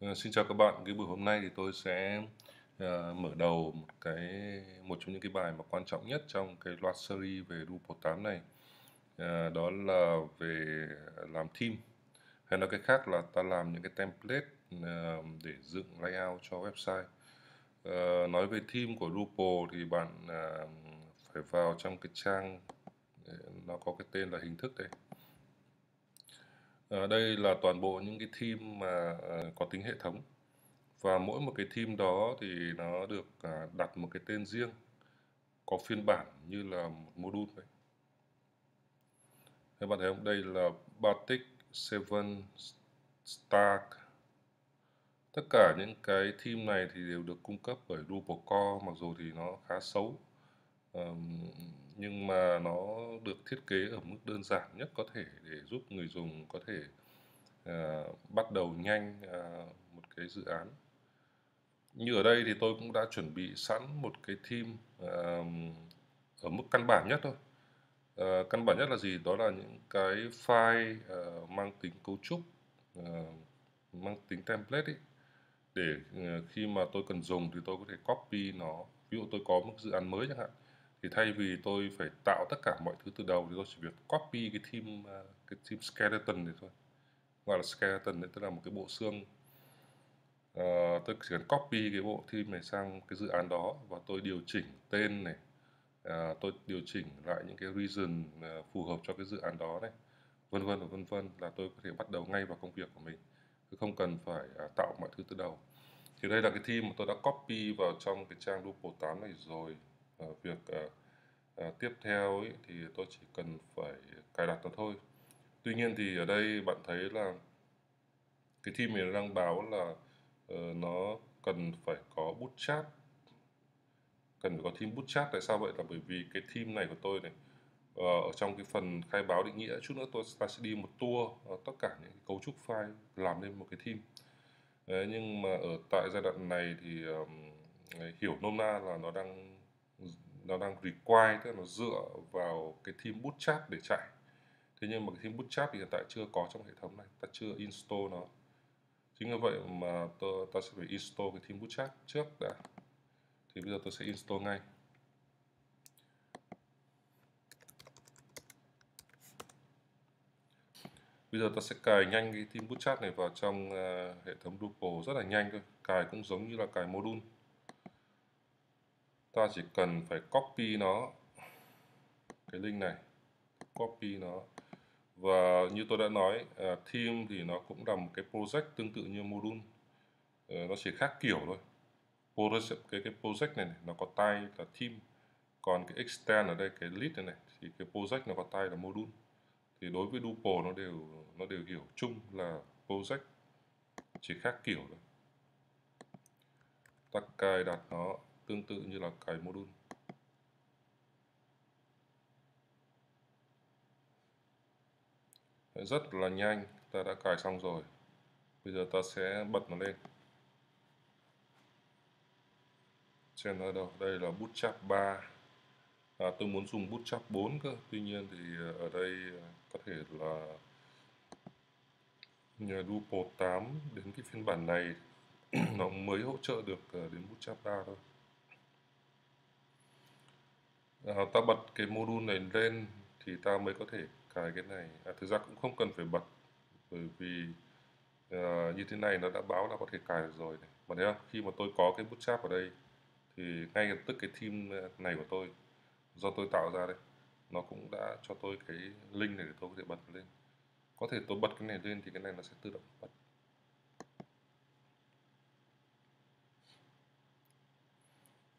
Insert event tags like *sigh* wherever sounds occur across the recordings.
Ờ, xin chào các bạn. Cái buổi hôm nay thì tôi sẽ uh, mở đầu một cái một trong những cái bài mà quan trọng nhất trong cái loạt series về Drupal 8 này. Uh, đó là về làm theme. Hay nói cách khác là ta làm những cái template uh, để dựng layout cho website. Uh, nói về theme của Drupal thì bạn uh, phải vào trong cái trang nó có cái tên là hình thức đây. Ờ, đây là toàn bộ những cái theme mà ờ, có tính hệ thống và mỗi một cái theme đó thì nó được à, đặt một cái tên riêng có phiên bản như là một module vậy. Các bạn thấy không? Đây là Batik Seven Stark. Tất cả những cái theme này thì đều được cung cấp bởi Drupal Core mặc dù thì nó khá xấu. Um, nhưng mà nó được thiết kế ở mức đơn giản nhất có thể để giúp người dùng có thể uh, bắt đầu nhanh uh, một cái dự án. Như ở đây thì tôi cũng đã chuẩn bị sẵn một cái theme uh, ở mức căn bản nhất thôi. Uh, căn bản nhất là gì? Đó là những cái file uh, mang tính cấu trúc uh, mang tính template ấy, để uh, khi mà tôi cần dùng thì tôi có thể copy nó. Ví dụ tôi có một dự án mới chẳng hạn thì thay vì tôi phải tạo tất cả mọi thứ từ đầu thì tôi chỉ việc copy cái team à, cái team skeleton này thôi. Gọi là skeleton đấy tức là một cái bộ xương. Ờ, tôi chỉ cần copy cái bộ team này sang cái dự án đó và tôi điều chỉnh tên này. À, tôi điều chỉnh lại những cái reason à, phù hợp cho cái dự án đó này. Vân vân và vân vân là tôi có thể bắt đầu ngay vào công việc của mình chứ không cần phải à, tạo mọi thứ từ đầu. Thì đây là cái team mà tôi đã copy vào trong cái trang Drupal 8 này rồi. Ờ, việc ờ, ờ, tiếp theo ấy, thì tôi chỉ cần phải cài đặt nó thôi. Tuy nhiên thì ở đây bạn thấy là cái theme này đang báo là uh, nó cần phải có bút chat. Cần phải có theme chat tại sao vậy? Là bởi vì cái theme này của tôi này uh, ở trong cái phần khai báo định nghĩa chút nữa tôi ta sẽ đi một tour uh, tất cả những cái cấu trúc file làm nên một cái theme. Đấy, nhưng mà ở tại giai đoạn này thì um, hiểu nôm na là nó đang nó đang require tức là nó dựa vào cái theme bootstrap để chạy. Thế nhưng mà cái theme bootstrap thì hiện tại chưa có trong hệ thống này ta chưa install nó. Chính vì vậy mà tôi, ta sẽ phải install cái theme bootstrap trước đã. Thì bây giờ tôi sẽ install ngay. Bây giờ ta sẽ cài nhanh cái theme bootstrap này vào trong uh, hệ thống Drupal rất là nhanh thôi cài cũng giống như là cài module ta chỉ cần phải copy nó cái link này copy nó. Và như tôi đã nói uh, theme thì nó cũng là một cái project tương tự như module uh, ờ, nó chỉ khác kiểu thôi. Project cái cái project này, này nó có tay là theme. Còn cái extend ở đây cái list này này thì cái project nó có tay là module thì đối với Drupal nó đều nó đều hiểu chung là project chỉ khác kiểu thôi. Ta cài đặt nó tương tự như là cái module rất là nhanh ta đã cài xong rồi. Bây giờ ta sẽ bật nó lên. Xem nó đâu. Đây là bootstrap 3 à, tôi muốn dùng bootstrap 4 cơ. Tuy nhiên thì à, ở đây à, có thể là nhờ Drupal 8 đến cái phiên bản này *clears throat* nó mới hỗ trợ được à, đến bootstrap 3 thôi. Ờ, à, ta bật cái module này lên thì ta mới có thể cài cái này. À, thực ra cũng không cần phải bật bởi vì à, như thế này nó đã báo là có thể cài được rồi này. Mà thấy không khi mà tôi có cái bootstrap ở đây thì ngay lập tức cái theme ờ, này của tôi do tôi tạo ra đây nó cũng đã cho tôi cái link này để tôi có thể bật lên. Có thể tôi bật cái này lên thì cái này nó sẽ tự động bật.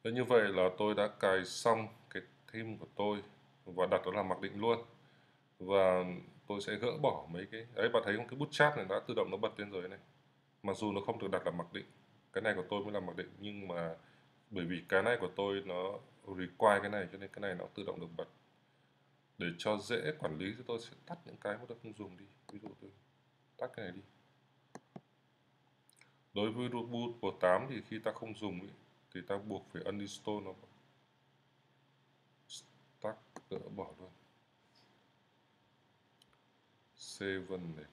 Thế như vậy là tôi đã cài xong theme của tôi và đặt nó là mặc định luôn. Và tôi sẽ gỡ bỏ mấy cái đấy bạn thấy không? Cái bootstrap này đã tự động nó bật lên rồi này. Mặc dù nó không được đặt là mặc định cái này của tôi mới là mặc định nhưng mà bởi vì cái này của tôi nó require cái này cho nên cái này nó tự động được bật. Để cho dễ quản lý thì tôi sẽ tắt những cái mà tôi không dùng đi. Ví dụ tôi tắt cái này đi. Đối với robot của 8 thì khi ta không dùng ý, thì ta buộc phải uninstall nó tắt gỡ bỏ luôn c7 này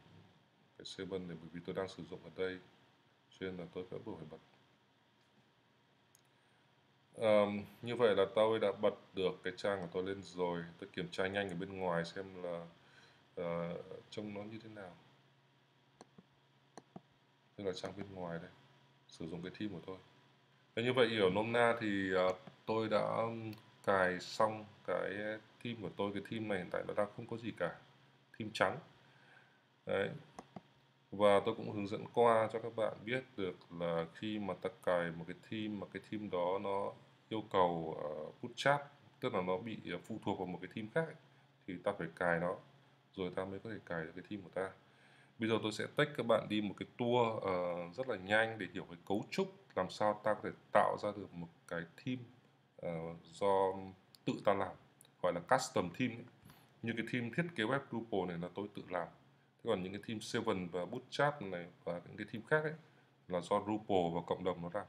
cái c7 này bởi vì tôi đang sử dụng ở đây cho nên là tôi phải buộc phải bật. Um, như vậy là tôi đã bật được cái trang của tôi lên rồi. Tôi kiểm tra nhanh ở bên ngoài xem là uh, trông nó như thế nào. Đây là trang bên ngoài đây sử dụng cái theme của tôi. Thế như vậy hiểu nôm na thì uh, tôi đã cài xong cái ờ, theme của tôi cái theme này hiện tại nó đang không có gì cả theme trắng. Đấy. Và tôi cũng hướng dẫn qua cho các bạn biết được là khi mà ta cài một cái theme mà cái theme đó nó yêu cầu ờ, uh, bootstrap tức là nó bị uh, phụ thuộc vào một cái theme khác ấy, thì ta phải cài nó rồi ta mới có thể cài được cái theme của ta. Bây giờ tôi sẽ tách các bạn đi một cái tour uh, rất là nhanh để hiểu cái cấu trúc làm sao ta có thể tạo ra được một cái theme uh, do tự ta làm gọi là custom theme ấy. như cái theme thiết kế web Drupal này là tôi tự làm. Thế còn những cái theme Seven và Bootstrap này và những cái theme khác ấy là do Drupal và cộng đồng nó làm.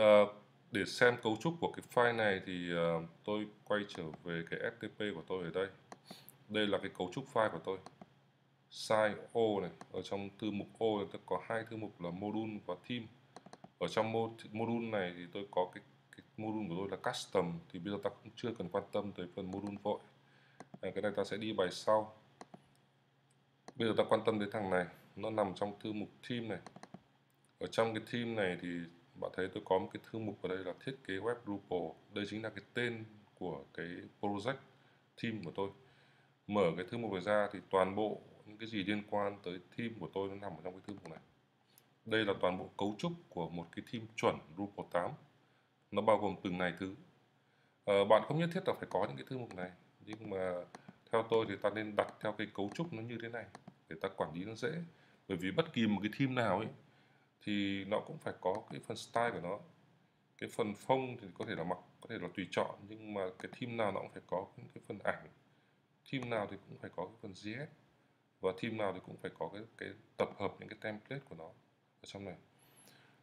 Uh, để xem cấu trúc của cái file này thì uh, tôi quay trở về cái FTP của tôi ở đây. Đây là cái cấu trúc file của tôi. Size O này ở trong thư mục O này có hai thư mục là module và theme ở trong module này thì tôi có cái, cái module của tôi là custom thì bây giờ ta cũng chưa cần quan tâm tới phần module vội. À, cái này ta sẽ đi bài sau. Bây giờ ta quan tâm đến thằng này nó nằm trong thư mục theme này. Ở trong cái theme này thì bạn thấy tôi có một cái thư mục ở đây là thiết kế web Drupal. Đây chính là cái tên của cái project theme của tôi. Mở cái thư mục này ra thì toàn bộ những cái gì liên quan tới theme của tôi nó nằm ở trong cái thư mục này đây là toàn bộ cấu trúc của một cái theme chuẩn Drupal 8 nó bao gồm từng này thứ. À, bạn không nhất thiết là phải có những cái thư mục này nhưng mà theo tôi thì ta nên đặt theo cái cấu trúc nó như thế này để ta quản lý nó dễ. Bởi vì bất kỳ một cái theme nào ấy thì nó cũng phải có cái phần style của nó. Cái phần phông thì có thể là mặc có thể là tùy chọn nhưng mà cái theme nào nó cũng phải có những cái phần ảnh. Theme nào thì cũng phải có cái phần GS và theme nào thì cũng phải có cái cái tập hợp những cái template của nó ở trong này.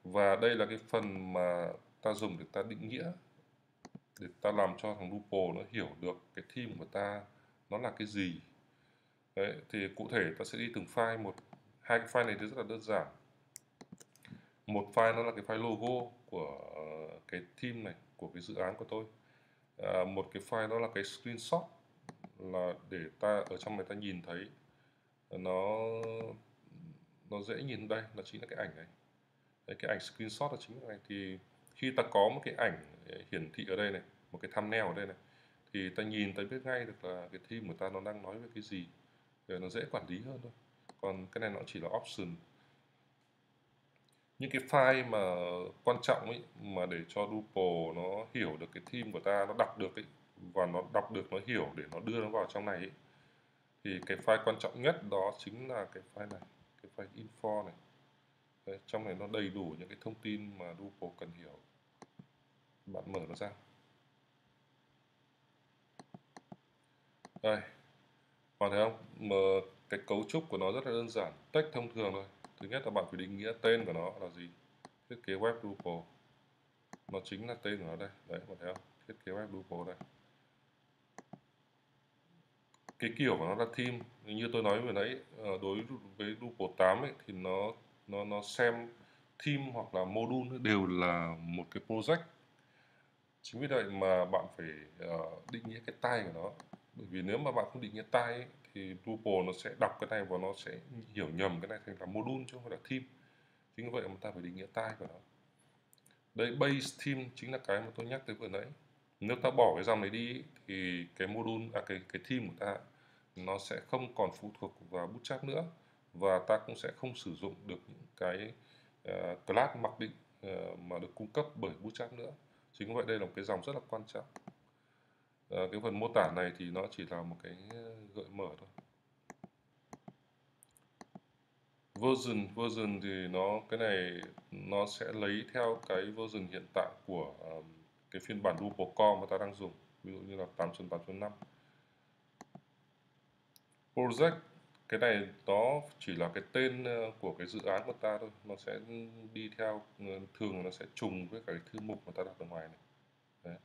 Và đây là cái phần mà ta dùng để ta định nghĩa để ta làm cho thằng Drupal nó hiểu được cái theme của ta nó là cái gì. Đấy, thì cụ thể ta sẽ đi từng file một. Hai cái file này thì rất là đơn giản. Một file nó là cái file logo của ờ, cái theme này của cái dự án của tôi. À, một cái file đó là cái screenshot là để ta ở trong này ta nhìn thấy nó nó dễ nhìn đây là chính là cái ảnh này. Đấy, cái ảnh screenshot là chính là này. Thì khi ta có một cái ảnh ờ, hiển thị ở đây này một cái thumbnail ở đây này thì ta nhìn ta biết ngay được là cái theme của ta nó đang nói về cái gì để nó dễ quản lý hơn thôi. Còn cái này nó chỉ là option. Những cái file mà quan trọng ấy mà để cho Drupal nó hiểu được cái theme của ta nó đọc được ấy và nó đọc được nó hiểu để nó đưa nó vào trong này ấy, thì cái file quan trọng nhất đó chính là cái file này file info này. Đấy, trong này nó đầy đủ những cái thông tin mà Drupal cần hiểu. Bạn mở nó ra. Đây. Bạn thấy không? Mà cái cấu trúc của nó rất là đơn giản text thông thường thôi. Thứ nhất là bạn phải định nghĩa tên của nó là gì? Thiết kế web Drupal nó chính là tên của nó đây. Đấy bạn thấy không? Thiết kế web Drupal đây cái kiểu của nó là theme như tôi nói vừa nãy ờ, đối với Drupal 8 ấy, thì nó nó nó xem theme hoặc là module đều là một cái project. Chính vì vậy mà bạn phải uh, định nghĩa cái tay của nó. Bởi vì nếu mà bạn không định nghĩa tay ấy, thì Drupal nó sẽ đọc cái này và nó sẽ hiểu nhầm cái này thành là module chứ không phải là theme. Chính vì vậy mà ta phải định nghĩa tay của nó. Đây base theme chính là cái mà tôi nhắc tới vừa nãy. Nếu ta bỏ cái dòng này đi thì cái module à cái cái theme của ta nó sẽ không còn phụ thuộc vào bootstrap nữa và ta cũng sẽ không sử dụng được những cái uh, class mặc định uh, mà được cung cấp bởi bootstrap nữa. Chính vì vậy đây là một cái dòng rất là quan trọng. Uh, cái phần mô tả này thì nó chỉ là một cái gợi mở thôi. Version version thì nó cái này nó sẽ lấy theo cái version hiện tại của um, cái phiên bản Drupal core mà ta đang dùng. Ví dụ như là 8.8.5 project cái này nó chỉ là cái tên ờ, của cái dự án của ta thôi. Nó sẽ đi theo ờ, thường nó sẽ trùng với cái thư mục mà ta đặt ở ngoài này. Đấy.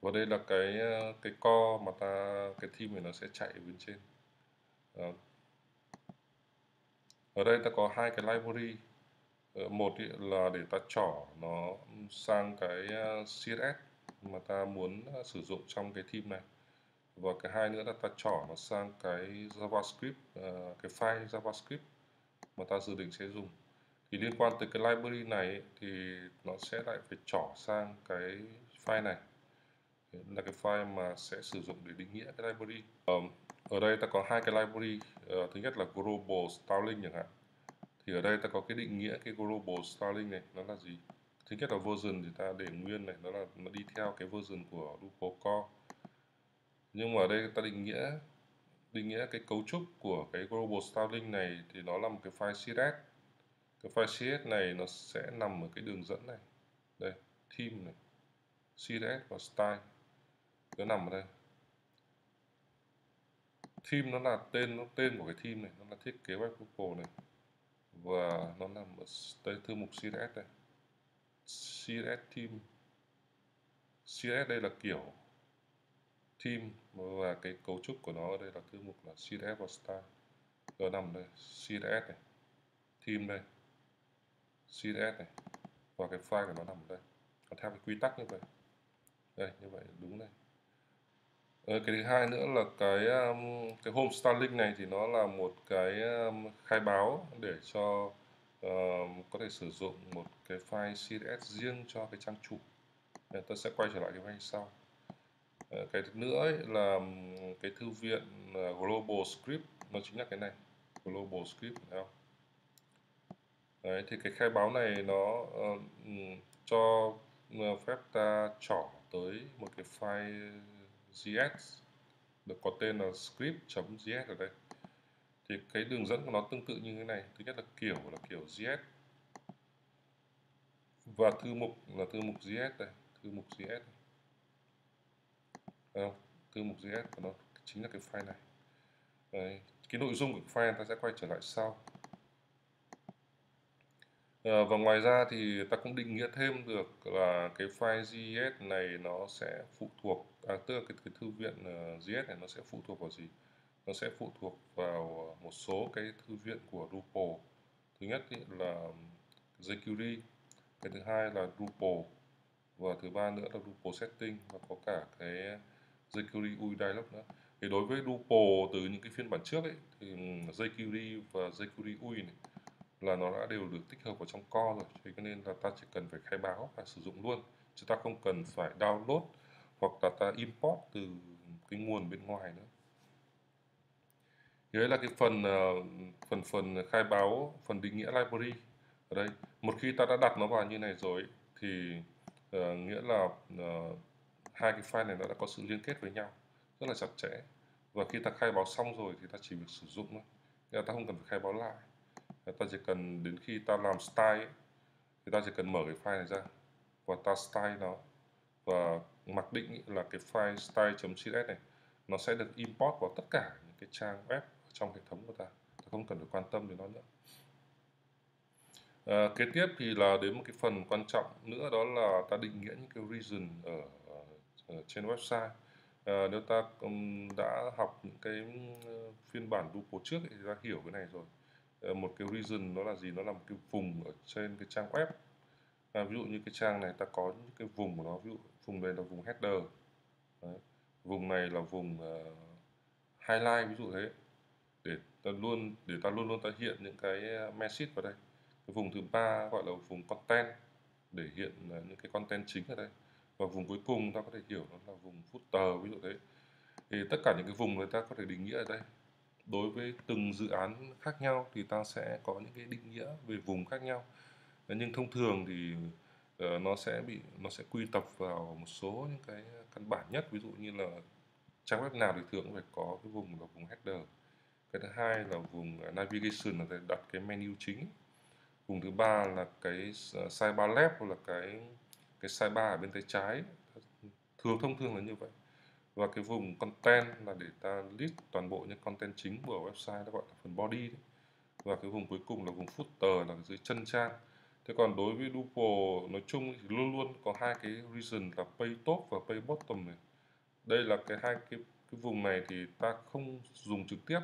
và đây là cái ờ, cái co mà ta, cái theme này nó sẽ chạy ở bên trên. Đó. ở đây ta có hai cái library. Một là để ta trỏ nó sang cái CSS mà ta muốn sử dụng trong cái theme này và cái hai nữa là ta trỏ nó sang cái JavaScript ờ, cái file JavaScript mà ta dự định sẽ dùng. Thì liên quan tới cái library này thì nó sẽ lại phải trỏ sang cái file này. Là cái file mà sẽ sử dụng để định nghĩa cái library. Ở đây ta có hai cái library ờ, thứ nhất là global styling chẳng hạn. Thì ở đây ta có cái định nghĩa cái global styling này, nó là gì? Thứ nhất là version thì ta để nguyên này nó là nó đi theo cái version của Drupal core nhưng mà ở đây ta định nghĩa định nghĩa cái cấu trúc của cái global styling này thì nó là một cái file CSS cái file CSS này nó sẽ nằm ở cái đường dẫn này. Đây, theme này. CSS và style. Nó nằm ở đây. Theme nó là tên, nó tên của cái theme này, nó là thiết kế web google này. Và nó nằm ở đây, thư mục CSS đây. CSS theme. CSS đây là kiểu theme và cái cấu trúc của nó ở đây là thư mục là CSS và style nó nằm đây CSS này theme đây CSS này và cái file của nó nằm ở đây nó theo cái quy tắc như vậy đây như vậy đúng này Ờ, cái thứ hai nữa là cái um, cái home styling này thì nó là một cái um, khai báo để cho uh, có thể sử dụng một cái file CSS riêng cho cái trang chủ. Nên tôi sẽ quay trở lại cái file sau. Ờ, cái thứ nữa ấy là cái thư viện ờ, Global Script nó chính là cái này Global Script phải không? Đấy, thì cái khai báo này nó uh, cho phép ta trỏ tới một cái file JS được có tên là script.js ở đây. Thì cái đường dẫn của nó tương tự như thế này thứ nhất là kiểu là kiểu JS và thư mục là thư mục JS đây thư mục JS đây. Không? thư mục JS của nó chính là cái file này Đấy. cái nội dung của file ta sẽ quay trở lại sau À, và ngoài ra thì ta cũng định nghĩa thêm được là cái file JS này nó sẽ phụ thuộc, à, tức là cái, cái thư viện ờ, uh, JS này nó sẽ phụ thuộc vào gì? Nó sẽ phụ thuộc vào ờ, một số cái thư viện của Drupal. Thứ nhất là jQuery, cái thứ hai là Drupal và thứ ba nữa là Drupal setting và có cả cái jQuery UI dialog nữa. Thì đối với Drupal từ những cái phiên bản trước ấy thì ừ, jQuery và jQuery UI này là nó đã đều được tích hợp vào trong core rồi. Cho nên là ta chỉ cần phải khai báo và sử dụng luôn chứ ta không cần phải download hoặc là ta import từ cái nguồn bên ngoài nữa. Đấy là cái phần ờ, phần phần khai báo phần định nghĩa library ở đây. Một khi ta đã đặt nó vào như này rồi thì uh, nghĩa là uh, hai cái file này nó đã có sự liên kết với nhau rất là chặt chẽ. Và khi ta khai báo xong rồi thì ta chỉ việc sử dụng thôi. Ta không cần phải khai báo lại. Ta chỉ cần đến khi ta làm style ấy, thì ta chỉ cần mở cái file này ra và ta style nó. Và mặc định là cái file style.css này nó sẽ được import vào tất cả những cái trang web trong hệ thống của ta. Ta không cần phải quan tâm đến nó nữa. À, kế tiếp thì là đến một cái phần quan trọng nữa đó là ta định nghĩa những cái region ở, ở trên website. À, nếu ta um, đã học những cái phiên bản Drupal trước thì ta hiểu cái này rồi. Ờ, một cái region nó là gì? Nó là một cái vùng ở trên cái trang web. À, ví dụ như cái trang này ta có những cái vùng của nó ví dụ vùng này là vùng header. Đấy. vùng này là vùng uh, highlight ví dụ thế. Để ta luôn để ta luôn luôn ta hiện những cái message vào đây. Cái vùng thứ ba gọi là vùng content để hiện những cái content chính ở đây và vùng cuối cùng ta có thể hiểu nó là vùng footer ví dụ thế. Thì tất cả những cái vùng người ta có thể định nghĩa ở đây. Đối với từng dự án khác nhau thì ta sẽ có những cái định nghĩa về vùng khác nhau. Nhưng thông thường thì uh, nó sẽ bị nó sẽ quy tập vào một số những cái căn bản nhất. Ví dụ như là trang web nào thì thường phải có cái vùng là vùng header. Cái thứ hai là vùng navigation là đặt cái menu chính. Vùng thứ ba là cái ờ, sidebar left hoặc là cái cái sidebar ở bên tay trái. Thường thông thường là như vậy. Và cái vùng content là để ta list toàn bộ những content chính của website nó gọi là phần body đấy. và cái vùng cuối cùng là vùng footer là dưới chân trang. Thế còn đối với Drupal nói chung thì luôn luôn có hai cái region là page top và page bottom này. Đây là cái hai cái cái vùng này thì ta không dùng trực tiếp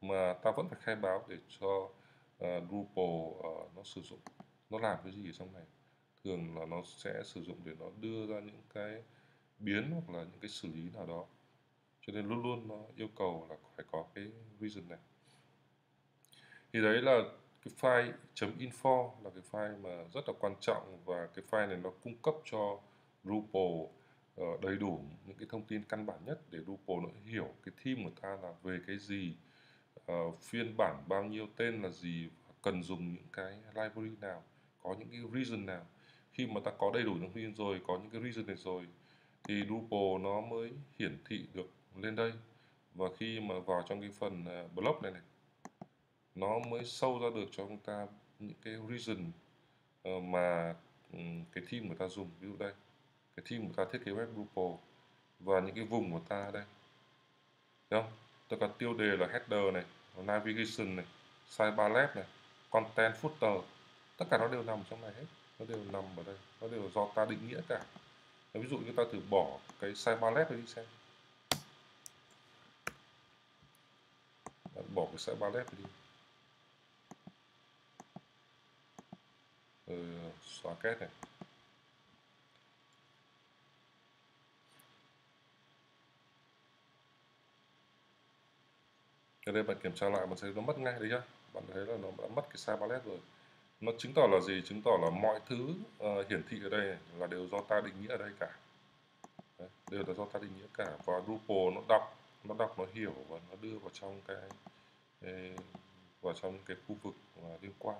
mà ta vẫn phải khai báo để cho uh, Drupal uh, nó sử dụng nó làm cái gì ở trong này thường là nó sẽ sử dụng để nó đưa ra những cái biến hoặc là những cái xử lý nào đó. Cho nên luôn luôn nó yêu cầu là phải có cái reason này. Thì đấy là cái file .info là cái file mà rất là quan trọng và cái file này nó cung cấp cho Drupal ờ, đầy đủ những cái thông tin căn bản nhất để Drupal nó hiểu cái team của ta là về cái gì uh, phiên bản bao nhiêu tên là gì cần dùng những cái library nào có những cái reason nào khi mà ta có đầy đủ thông tin rồi, có những cái reason này rồi, thì Drupal nó mới hiển thị được lên đây. Và khi mà vào trong cái phần block blog này này, nó mới sâu ra được cho chúng ta những cái reason ờ, mà ừ, cái team của ta dùng. Ví dụ đây, cái team của ta thiết kế web Drupal và những cái vùng của ta đây. Thấy không? tôi có tiêu đề là header này, navigation này sidebar left này, content footer. Tất cả nó đều nằm trong này hết nó đều nằm ở đây. Nó đều do ta định nghĩa cả. Ví dụ như ta thử bỏ cái size left đi xem. Bỏ cái size left đi. Ừ, xóa kết này. Ở đây bạn kiểm tra lại bạn thấy nó mất ngay đấy nhá. Bạn thấy là nó đã mất cái size palette rồi nó chứng tỏ là gì? Chứng tỏ là mọi thứ uh, hiển thị ở đây là đều do ta định nghĩa ở đây cả. Đấy, đều là do ta định nghĩa cả. Và Drupal nó đọc nó đọc nó hiểu và nó đưa vào trong cái, cái vào trong cái khu vực uh, liên quan.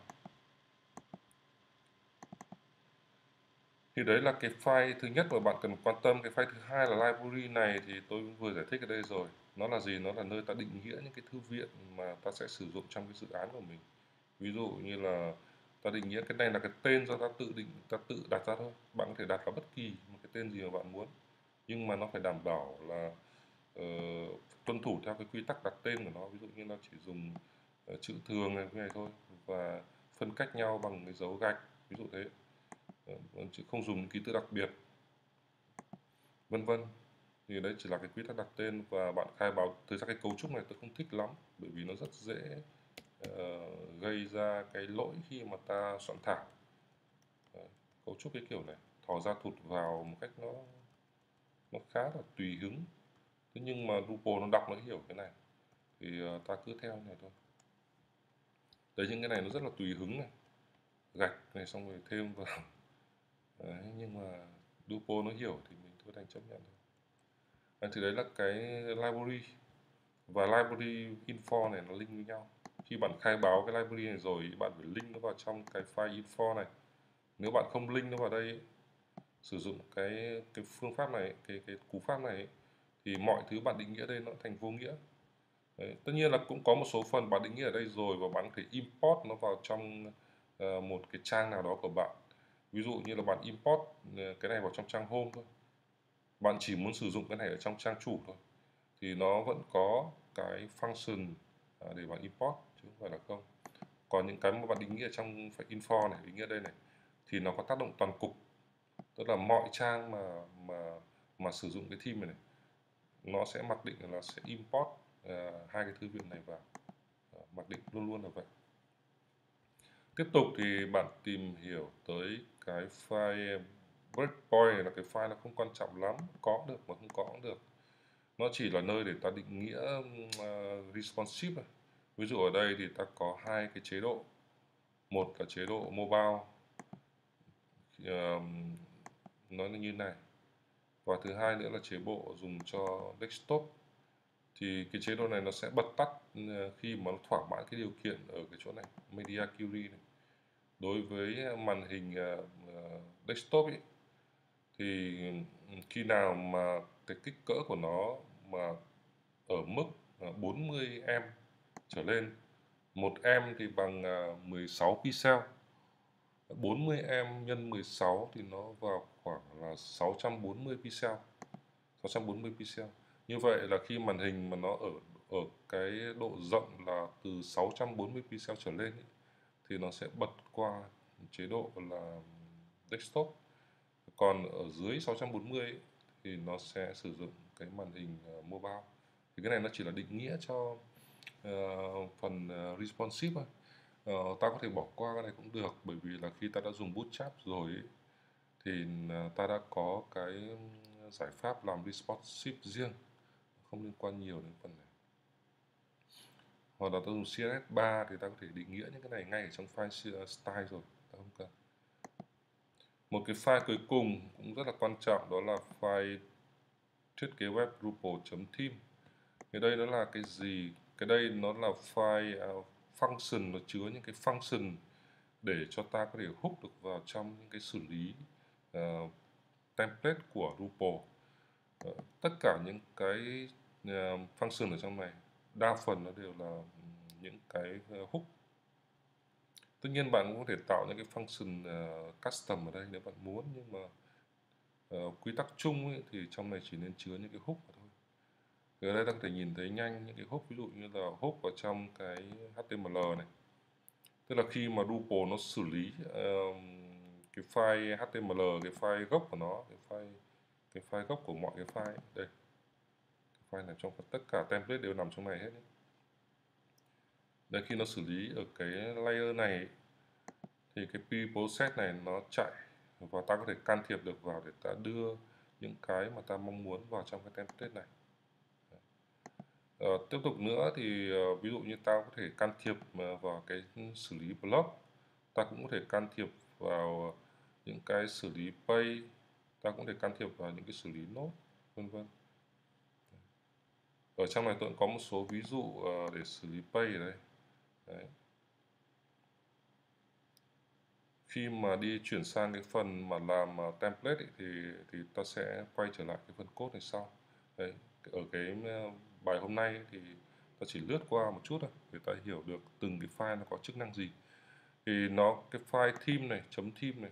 Thì đấy là cái file thứ nhất mà bạn cần quan tâm. Cái file thứ hai là library này thì tôi vừa giải thích ở đây rồi. Nó là gì? Nó là nơi ta định nghĩa những cái thư viện mà ta sẽ sử dụng trong cái dự án của mình. Ví dụ như là ta định nghĩa cái này là cái tên do ta tự định ta tự đặt ra thôi. Bạn có thể đặt vào bất kỳ một cái tên gì mà bạn muốn. Nhưng mà nó phải đảm bảo là uh, tuân thủ theo cái quy tắc đặt tên của nó. Ví dụ như nó chỉ dùng uh, chữ thường này cái này thôi và phân cách nhau bằng cái dấu gạch ví dụ thế. Ờ, uh, chứ không dùng ký tự đặc biệt vân vân. Thì đấy chỉ là cái quy tắc đặt tên và bạn khai báo. Thực ra cái cấu trúc này tôi không thích lắm bởi vì nó rất dễ uh, gây ra cái lỗi khi mà ta soạn thảo. Đấy, cấu trúc cái kiểu này thò ra thụt vào một cách nó nó khá là tùy hứng. Thế nhưng mà Drupal nó đọc nó hiểu cái này thì uh, ta cứ theo này thôi. Đấy những cái này nó rất là tùy hứng này gạch này xong rồi thêm vào. *laughs* Đấy, nhưng mà Drupal nó hiểu thì mình thôi đành chấp nhận thôi. Thì đấy là cái library. Và library info này nó link với nhau khi bạn khai báo cái library này rồi bạn phải link nó vào trong cái file info này. Nếu bạn không link nó vào đây sử dụng cái cái phương pháp này cái cái cú pháp này thì mọi thứ bạn định nghĩa đây nó thành vô nghĩa. Đấy. tất nhiên là cũng có một số phần bạn định nghĩa ở đây rồi và bạn có thể import nó vào trong uh, một cái trang nào đó của bạn. Ví dụ như là bạn import ờ, cái này vào trong trang home thôi. Bạn chỉ muốn sử dụng cái này ở trong trang chủ thôi. Thì nó vẫn có cái function à, để bạn import chứ không phải là không. Còn những cái mà bạn định nghĩa trong phải info này định nghĩa đây này thì nó có tác động toàn cục. Tức là mọi trang mà mà mà sử dụng cái theme này, này nó sẽ mặc định là sẽ import uh, hai cái thư viện này vào. Uh, mặc định luôn luôn là vậy. Tiếp tục thì bạn tìm hiểu tới cái file breakpoint này là cái file nó không quan trọng lắm có được mà không có cũng được. Nó chỉ là nơi để ta định nghĩa uh, responsive này ví dụ ở đây thì ta có hai cái chế độ. Một là chế độ mobile. Uh, nó như này. Và thứ hai nữa là chế độ dùng cho desktop. Thì cái chế độ này nó sẽ bật tắt ờ, khi mà nó thỏa mãn cái điều kiện ở cái chỗ này media query này. Đối với ờ, màn hình ờ, desktop ấy, thì ừ, khi nào mà cái kích cỡ của nó mà ở mức 40 em trở lên. Một em thì bằng à, 16 pixel. 40 em nhân 16 thì nó vào khoảng là 640 pixel. 640 pixel. Như vậy là khi màn hình mà nó ở ở cái độ rộng là từ 640 pixel trở lên ấy, thì nó sẽ bật qua chế độ là desktop. Còn ở dưới 640 ấy, thì nó sẽ sử dụng cái màn hình à, mobile. Thì cái này nó chỉ là định nghĩa cho uh, phần uh, responsive uh, ta có thể bỏ qua cái này cũng được bởi vì là khi ta đã dùng bootstrap rồi ấy, thì ta đã có cái giải pháp làm responsive riêng không liên quan nhiều đến phần này. Hoặc là ta dùng CSS3 thì ta có thể định nghĩa những cái này ngay ở trong file style rồi ta không cần. Một cái file cuối cùng cũng rất là quan trọng đó là file thiết kế web drupal.theme thì đây nó là cái gì? Cái đây nó là file uh, function nó chứa những cái function để cho ta có thể hook được vào trong những cái xử lý uh, template của Drupal. Uh, tất cả những cái uh, function ở trong này đa phần nó đều là những cái uh, hook. Tất nhiên bạn cũng có thể tạo những cái function uh, custom ở đây nếu bạn muốn nhưng mà uh, quy tắc chung ấy, thì trong này chỉ nên chứa những cái hook thôi ở đây ta có thể nhìn thấy nhanh những cái hook ví dụ như là hook vào trong cái HTML này. Tức là khi mà Drupal nó xử lý uh, cái file HTML cái file gốc của nó cái file cái file gốc của mọi cái file đây. Cái file này trong tất cả template đều nằm trong này hết đấy. đây khi nó xử lý ở cái layer này thì cái preprocess này nó chạy và ta có thể can thiệp được vào để ta đưa những cái mà ta mong muốn vào trong cái template này. Uh, tiếp tục nữa thì uh, ví dụ như ta có thể can thiệp uh, vào cái xử lý block ta cũng có thể can thiệp vào những cái xử lý pay ta cũng có thể can thiệp vào những cái xử lý nốt vân vân ở trong này tôi cũng có một số ví dụ uh, để xử lý pay ở đây Đấy. khi mà đi chuyển sang cái phần mà làm uh, template ấy, thì thì ta sẽ quay trở lại cái phần code này sau Đấy. ở cái uh, bài hôm nay thì ta chỉ lướt qua một chút thôi để ta hiểu được từng cái file nó có chức năng gì. Thì nó cái file theme này chấm theme này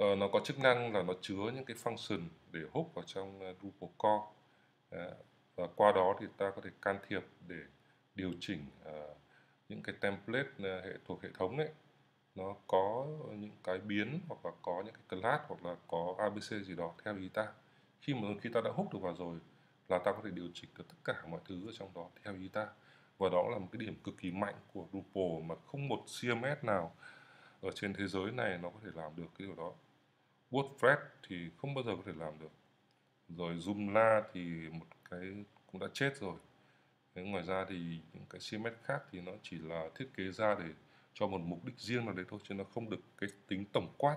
uh, nó có chức năng là nó chứa những cái function để hook vào trong uh, Drupal core. Uh, và qua đó thì ta có thể can thiệp để điều chỉnh uh, những cái template uh, hệ thuộc hệ thống ấy. Nó có những cái biến hoặc là có những cái class hoặc là có abc gì đó theo ý ta. Khi mà khi ta đã hút được vào rồi là ta có thể điều chỉnh được tất cả mọi thứ ở trong đó theo ý ta và đó là một cái điểm cực kỳ mạnh của Drupal mà không một CMS nào ở trên thế giới này nó có thể làm được cái điều đó. WordPress thì không bao giờ có thể làm được. Rồi Joomla thì một cái cũng đã chết rồi. Thế ngoài ra thì những cái CMS khác thì nó chỉ là thiết kế ra để cho một mục đích riêng nào đấy thôi chứ nó không được cái tính tổng quát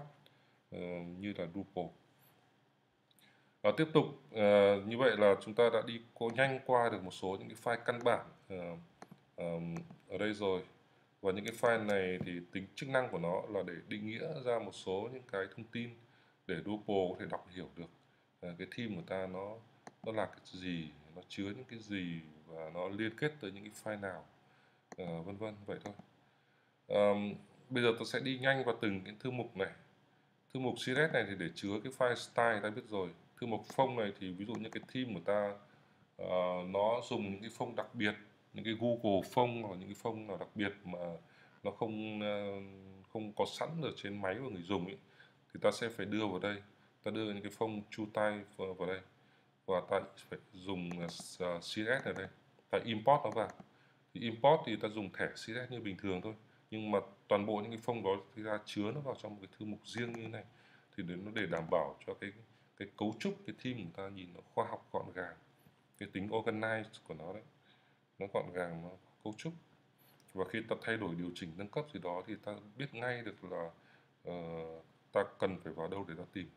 uh, như là Drupal và tiếp tục uh, như vậy là chúng ta đã đi có nhanh qua được một số những cái file căn bản uh, um, ở đây rồi. Và những cái file này thì tính chức năng của nó là để định nghĩa ra một số những cái thông tin để Drupal có thể đọc hiểu được uh, cái theme của ta nó nó là cái gì nó chứa những cái gì và nó liên kết tới những cái file nào uh, vân vân vậy thôi. Um, bây giờ tôi sẽ đi nhanh vào từng cái thư mục này. Thư mục CSS này thì để chứa cái file style ta biết rồi thư mục phông này thì ví dụ như cái theme của ta uh, nó dùng những cái phông đặc biệt những cái Google phông hoặc những cái phông nào đặc biệt mà nó không uh, không có sẵn ở trên máy của người dùng ấy, thì ta sẽ phải đưa vào đây. Ta đưa những cái phông chu tay vào đây và ta phải dùng ờ, uh, CSS ở đây. Ta import nó vào. Thì import thì ta dùng thẻ CSS như bình thường thôi nhưng mà toàn bộ những cái phông đó thì ta chứa nó vào trong một cái thư mục riêng như thế này thì để nó để đảm bảo cho cái cái cấu trúc cái team của ta nhìn nó khoa học gọn gàng. Cái tính organize của nó đấy nó gọn gàng nó cấu trúc. Và khi ta thay đổi điều chỉnh nâng cấp gì đó thì ta biết ngay được là uh, ta cần phải vào đâu để ta tìm.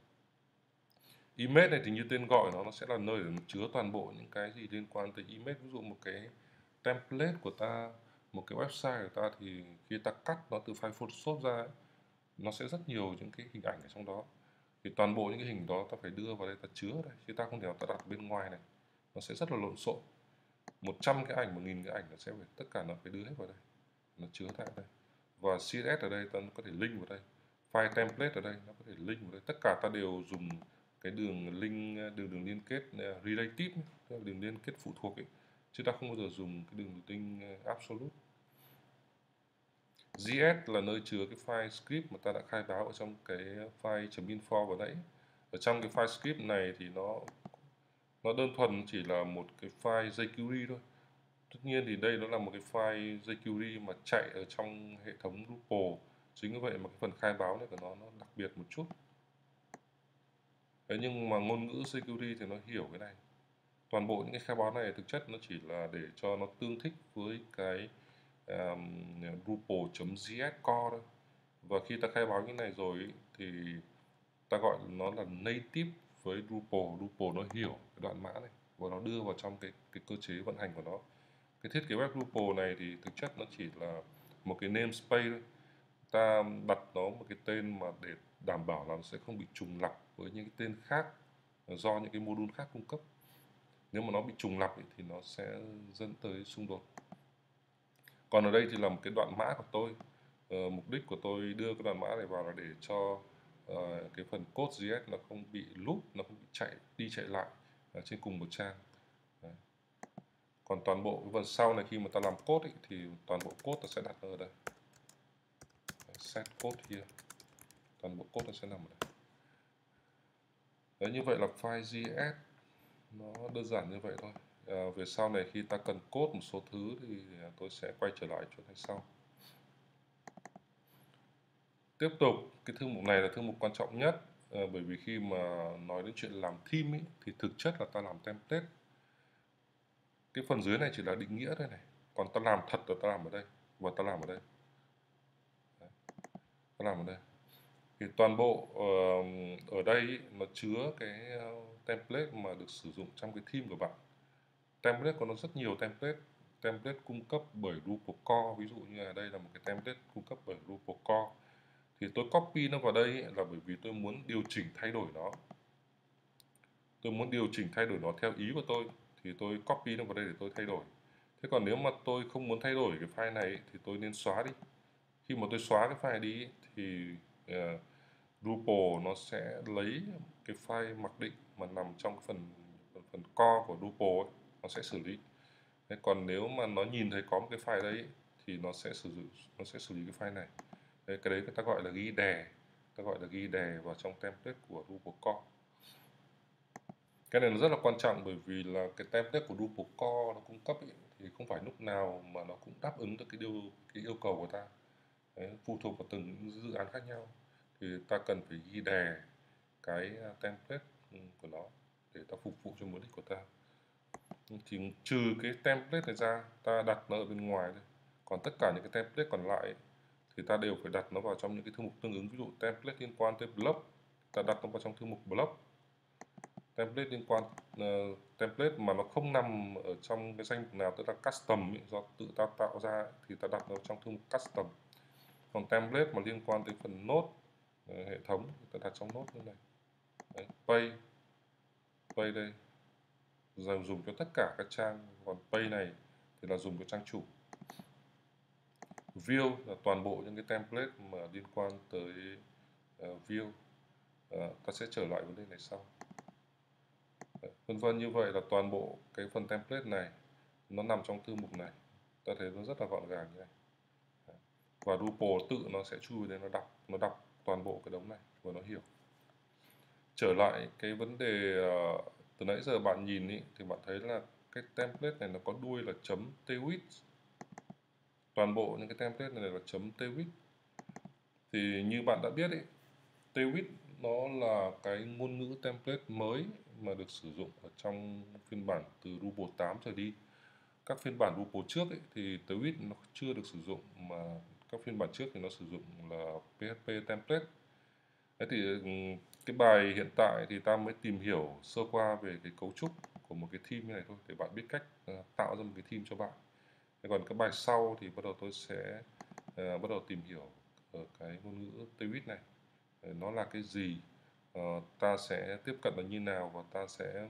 Image này thì như tên gọi nó nó sẽ là nơi để chứa toàn bộ những cái gì liên quan tới image. Ví dụ một cái template của ta một cái website của ta thì khi ta cắt nó từ file Photoshop ra ấy, nó sẽ rất nhiều những cái hình ảnh ở trong đó thì toàn bộ những cái hình đó ta phải đưa vào đây ta chứa đây chứ ta không thể nào ta đặt bên ngoài này. Nó sẽ rất là lộn xộn. 100 cái ảnh, 1000 cái ảnh nó sẽ phải tất cả nó phải đưa hết vào đây. Nó chứa tại đây. Và CSS ở đây ta có thể link vào đây. File template ở đây nó có thể link vào đây. Tất cả ta đều dùng cái đường link đường đường liên kết à, relative đường liên kết phụ thuộc ấy. Chứ ta không bao giờ dùng cái đường link à, absolute. GS là nơi chứa cái file script mà ta đã khai báo ở trong cái file .info vừa nãy. Ở trong cái file script này thì nó nó đơn thuần chỉ là một cái file jQuery thôi. Tất nhiên thì đây nó là một cái file jQuery mà chạy ở trong hệ thống Drupal. Chính vì vậy mà cái phần khai báo này của nó nó đặc biệt một chút. Thế nhưng mà ngôn ngữ security thì nó hiểu cái này. Toàn bộ những cái khai báo này thực chất nó chỉ là để cho nó tương thích với cái um, Drupal.js core thôi. Và khi ta khai báo như này rồi thì ta gọi nó là native với Drupal. Drupal nó hiểu cái đoạn mã này và nó đưa vào trong cái cái cơ chế vận hành của nó. Cái thiết kế web Drupal này thì thực chất nó chỉ là một cái namespace thôi. Ta đặt nó một cái tên mà để đảm bảo là nó sẽ không bị trùng lặp với những cái tên khác do những cái module khác cung cấp. Nếu mà nó bị trùng lặp thì nó sẽ dẫn tới xung đột còn ở đây thì là một cái đoạn mã của tôi. Uh, mục đích của tôi đưa cái đoạn mã này vào là để cho uh, cái phần code JS nó không bị loop nó không bị chạy đi chạy lại uh, trên cùng một trang. Đấy. còn toàn bộ cái phần sau này khi mà ta làm code ý, thì toàn bộ code ta sẽ đặt ở đây. Set code here. Toàn bộ code nó sẽ nằm ở đây. Đấy, như vậy là file JS nó đơn giản như vậy thôi à, về sau này khi ta cần cốt một số thứ thì à, tôi sẽ quay trở lại chỗ này sau. Tiếp tục cái thư mục này là thư mục quan trọng nhất à, bởi vì khi mà nói đến chuyện làm theme thì thực chất là ta làm template. Cái phần dưới này chỉ là định nghĩa thôi này còn ta làm thật là ta làm ở đây và ta làm ở đây. Đấy. ta làm ở đây. Thì toàn bộ uh, ở đây nó chứa cái template mà được sử dụng trong cái theme của bạn template của nó rất nhiều template. Template cung cấp bởi Drupal Core. Ví dụ như là đây là một cái template cung cấp bởi Drupal Core. Thì tôi copy nó vào đây là bởi vì tôi muốn điều chỉnh thay đổi nó. Tôi muốn điều chỉnh thay đổi nó theo ý của tôi thì tôi copy nó vào đây để tôi thay đổi. Thế còn nếu mà tôi không muốn thay đổi cái file này thì tôi nên xóa đi. Khi mà tôi xóa cái file đi thì uh, Drupal nó sẽ lấy cái file mặc định mà nằm trong phần phần core của Drupal ấy, nó sẽ xử lý. Thế còn nếu mà nó nhìn thấy có một cái file đấy thì nó sẽ sử dụng nó sẽ xử lý cái file này. Đấy, cái đấy người ta gọi là ghi đè ta gọi là ghi đè vào trong template của Drupal core cái này nó rất là quan trọng bởi vì là cái template của Drupal core nó cung cấp ấy, thì không phải lúc nào mà nó cũng đáp ứng được cái điều cái yêu cầu của ta. Đấy, phụ thuộc vào từng dự án khác nhau. Thì ta cần phải ghi đè cái à, template ừ, của nó để ta phục vụ cho mục đích của ta chỉ trừ cái template này ra ta đặt nó ở bên ngoài thôi. Còn tất cả những cái template còn lại thì ta đều phải đặt nó vào trong những cái thư mục tương ứng. Ví dụ template liên quan tới blog ta đặt nó vào trong thư mục blog template liên quan uh, template mà nó không nằm ở trong cái danh mục nào tức là custom ý, do tự ta tạo ra thì ta đặt nó trong thư mục custom. Còn template mà liên quan tới phần nốt uh, ờ, hệ thống thì ta đặt trong nốt như này. Đấy, pay pay đây giờ dùng cho tất cả các trang còn pay này thì là dùng cho trang chủ. View là toàn bộ những cái template mà liên quan tới uh, view. Uh, ta sẽ trở lại vấn đề này sau. Ờ, vân vân như vậy là toàn bộ cái phần template này nó nằm trong thư mục này. Ta thấy nó rất là gọn gàng như này. Và Drupal tự nó sẽ chui đến nó đọc nó đọc toàn bộ cái đống này và nó hiểu. Trở lại cái vấn đề uh, từ nãy giờ bạn nhìn ý, thì bạn thấy là cái template này nó có đuôi là chấm twit. Toàn bộ những cái template này là chấm twit. Thì như bạn đã biết ý, twit nó là cái ngôn ngữ template mới mà được sử dụng ở trong phiên bản từ ruby 8 trở đi. Các phiên bản ruby trước ấy, thì twit nó chưa được sử dụng mà các phiên bản trước thì nó sử dụng là PHP template. Thế thì ừ, cái bài hiện tại thì ta mới tìm hiểu sơ qua về cái cấu trúc của một cái theme như này thôi để bạn biết cách uh, tạo ra một cái theme cho bạn. Thế còn các bài sau thì bắt đầu tôi sẽ uh, bắt đầu tìm hiểu ở cái ngôn ngữ tweet này. Uh, nó là cái gì, uh, ta sẽ tiếp cận nó như nào và ta sẽ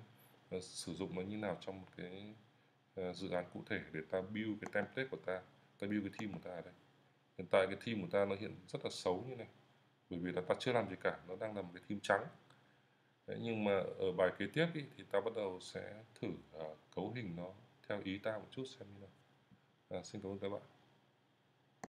uh, sử dụng nó như nào trong một cái uh, dự án cụ thể để ta build cái template của ta, ta build cái theme của ta ở đây. Hiện tại cái theme của ta nó hiện rất là xấu như này bởi vì là ta chưa làm gì cả nó đang là một cái theme trắng. Đấy, nhưng mà ở bài kế tiếp ý, thì ta bắt đầu sẽ thử uh, cấu hình nó theo ý ta một chút xem như nào. À, xin cảm ơn các bạn.